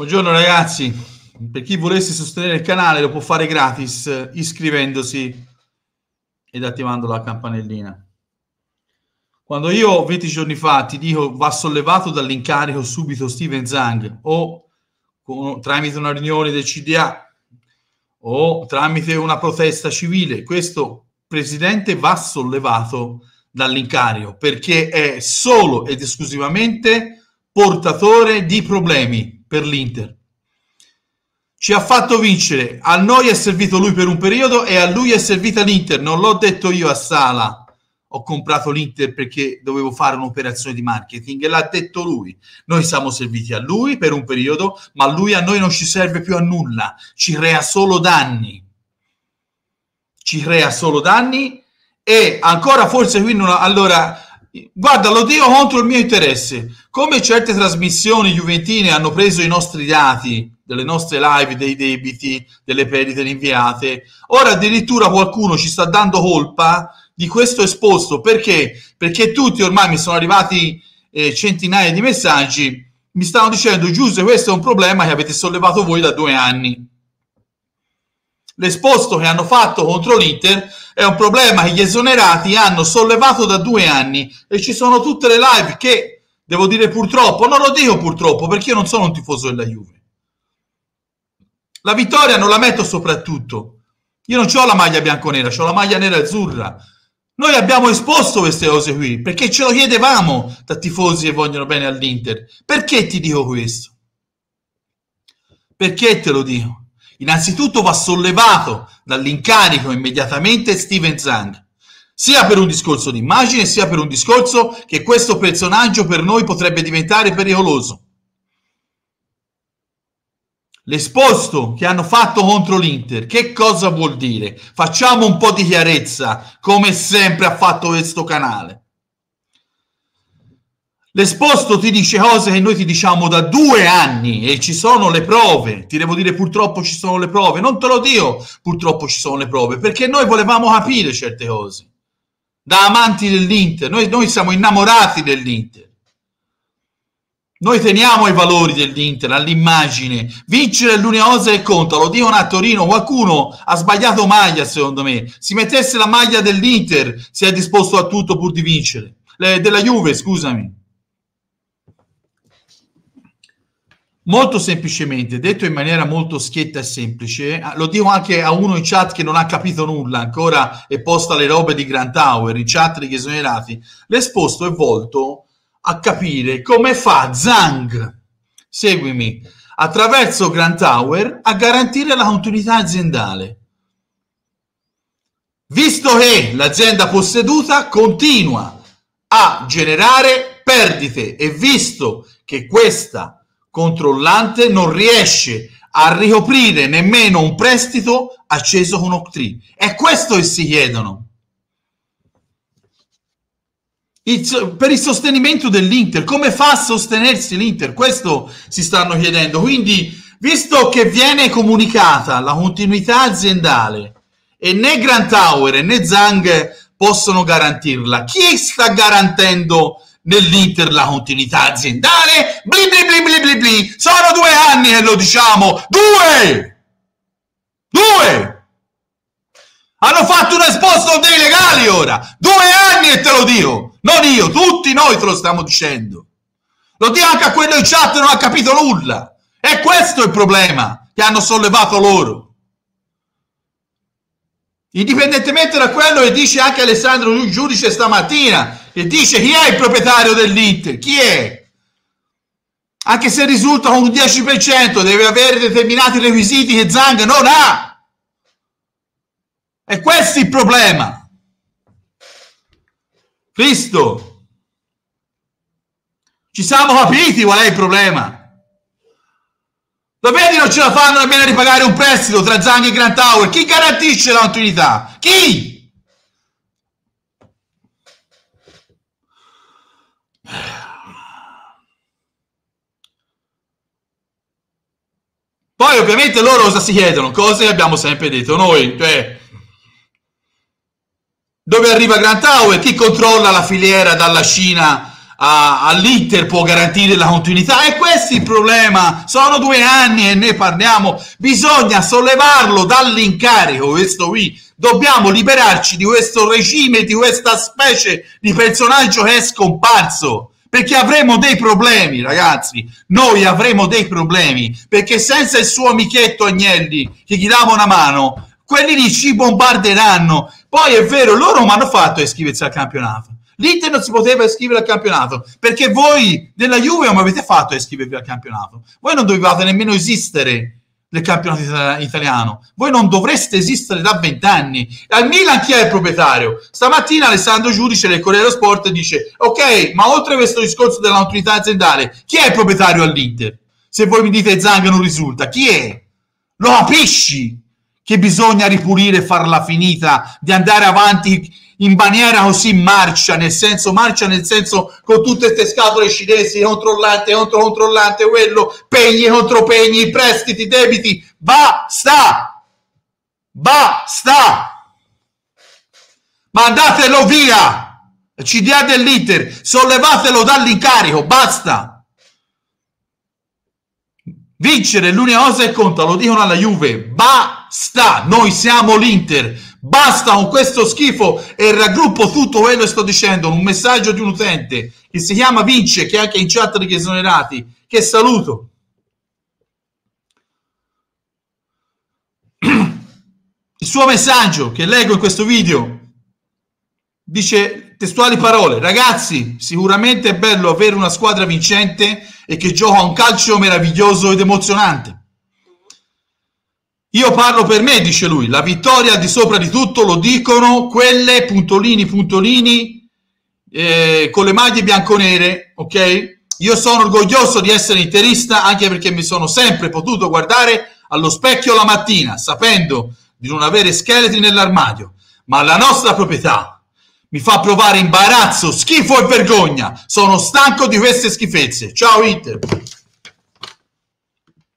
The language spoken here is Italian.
Buongiorno ragazzi, per chi volesse sostenere il canale lo può fare gratis iscrivendosi ed attivando la campanellina. Quando io 20 giorni fa ti dico va sollevato dall'incarico subito Steven Zang o con, tramite una riunione del CDA o tramite una protesta civile, questo presidente va sollevato dall'incarico perché è solo ed esclusivamente portatore di problemi per l'Inter. Ci ha fatto vincere, a noi è servito lui per un periodo e a lui è servita l'Inter, non l'ho detto io a Sala, ho comprato l'Inter perché dovevo fare un'operazione di marketing l'ha detto lui. Noi siamo serviti a lui per un periodo, ma lui a noi non ci serve più a nulla, ci crea solo danni. Ci crea solo danni e ancora forse qui non... Allora, Guarda, lo dico contro il mio interesse. Come certe trasmissioni juventine hanno preso i nostri dati delle nostre live, dei debiti, delle perdite inviate, ora addirittura qualcuno ci sta dando colpa di questo esposto. Perché? Perché tutti ormai mi sono arrivati eh, centinaia di messaggi, mi stanno dicendo, Giuseppe, questo è un problema che avete sollevato voi da due anni l'esposto che hanno fatto contro l'Inter è un problema che gli esonerati hanno sollevato da due anni e ci sono tutte le live che, devo dire purtroppo, non lo dico purtroppo perché io non sono un tifoso della Juve. La vittoria non la metto soprattutto. Io non ho la maglia bianconera, ho la maglia nera azzurra. Noi abbiamo esposto queste cose qui perché ce lo chiedevamo da tifosi che vogliono bene all'Inter. Perché ti dico questo? Perché te lo dico? Innanzitutto va sollevato dall'incarico immediatamente Steven Zang, sia per un discorso di immagine, sia per un discorso che questo personaggio per noi potrebbe diventare pericoloso. L'esposto che hanno fatto contro l'Inter, che cosa vuol dire? Facciamo un po' di chiarezza, come sempre ha fatto questo canale. L'esposto ti dice cose che noi ti diciamo da due anni e ci sono le prove. Ti devo dire purtroppo ci sono le prove. Non te lo dico purtroppo ci sono le prove perché noi volevamo capire certe cose. Da amanti dell'Inter, noi, noi siamo innamorati dell'Inter. Noi teniamo i valori dell'Inter, all'immagine. Vincere è l'unica cosa che conta. Lo dicono a Torino. Qualcuno ha sbagliato maglia, secondo me. Si mettesse la maglia dell'Inter, si è disposto a tutto pur di vincere. Le, della Juve, scusami. Molto semplicemente, detto in maniera molto schietta e semplice, ah, lo dico anche a uno in chat che non ha capito nulla ancora e posta le robe di Grand Tower, in chat degli esonerati, l'esposto è volto a capire come fa Zang, seguimi, attraverso Grand Tower a garantire la continuità aziendale. Visto che l'azienda posseduta continua a generare perdite e visto che questa controllante non riesce a ricoprire nemmeno un prestito acceso con Octree. È questo che si chiedono. Il, per il sostenimento dell'Inter, come fa a sostenersi l'Inter? Questo si stanno chiedendo. Quindi, visto che viene comunicata la continuità aziendale e né Grand Tower né Zang possono garantirla, chi sta garantendo nell'Inter la continuità aziendale. Bli bli bli bli bli bli. Sono due anni che lo diciamo. Due! Due! Hanno fatto un esposto dei legali ora. Due anni e te lo dico. Non io, tutti noi te lo stiamo dicendo. Lo dico anche a quello in chat non ha capito nulla. E questo è il problema che hanno sollevato loro. Indipendentemente da quello che dice anche Alessandro Giudice stamattina, e dice chi è il proprietario dell'Inter? Chi è? Anche se risulta con un 10%, deve avere determinati requisiti che Zang non ha. E questo è il problema. Cristo, ci siamo capiti qual è il problema. Lo vedi non ce la fanno nemmeno a ripagare un prestito tra Zang e Grand Tower. Chi garantisce la continuità? Chi? Poi ovviamente loro cosa si chiedono? Cose che abbiamo sempre detto noi, cioè dove arriva Grand Tower, chi controlla la filiera dalla Cina all'Inter può garantire la continuità. E questo è il problema. Sono due anni e ne parliamo. Bisogna sollevarlo dall'incarico questo qui. Dobbiamo liberarci di questo regime di questa specie di personaggio che è scomparso. Perché avremo dei problemi ragazzi. Noi avremo dei problemi. Perché senza il suo amichetto Agnelli che gli dava una mano quelli lì ci bombarderanno. Poi è vero loro mi hanno fatto iscriversi al campionato L'Inter non si poteva iscrivere al campionato perché voi della Juve non avete fatto iscrivervi al campionato. Voi non dovevate nemmeno esistere nel campionato italiano. Voi non dovreste esistere da vent'anni. Al Milan chi è il proprietario? Stamattina Alessandro Giudice del Corriere dello Sport dice ok, ma oltre a questo discorso dell'autorità aziendale, chi è il proprietario all'Inter? Se voi mi dite Zanga non risulta, chi è? Lo capisci che bisogna ripulire farla finita di andare avanti in maniera così marcia, nel senso marcia nel senso con tutte queste scatole cinesi, controllante, contro controllante, quello, pegni contro pegni, prestiti, debiti, basta! Basta! Mandatelo via! CDA dell'Inter, sollevatelo dall'incarico, basta! Vincere l'unica cosa che conta, lo dicono alla Juve, basta! Noi siamo l'Inter, Basta con questo schifo e raggruppo tutto quello che sto dicendo un messaggio di un utente che si chiama Vince, che è anche in chat di esonerati, che saluto. Il suo messaggio che leggo in questo video dice testuali parole, ragazzi, sicuramente è bello avere una squadra vincente e che gioca un calcio meraviglioso ed emozionante io parlo per me, dice lui, la vittoria di sopra di tutto lo dicono quelle puntolini puntolini eh, con le maglie bianconere, ok? Io sono orgoglioso di essere interista anche perché mi sono sempre potuto guardare allo specchio la mattina sapendo di non avere scheletri nell'armadio, ma la nostra proprietà mi fa provare imbarazzo, schifo e vergogna. Sono stanco di queste schifezze. Ciao Inter.